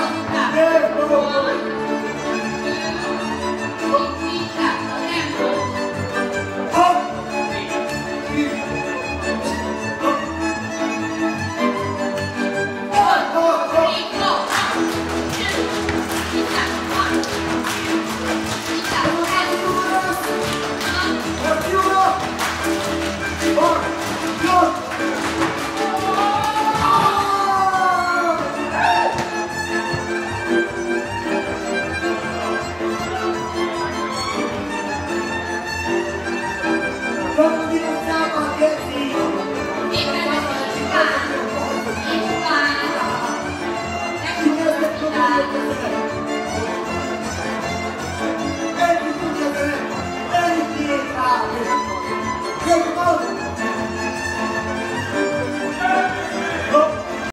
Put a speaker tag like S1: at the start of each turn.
S1: Corta.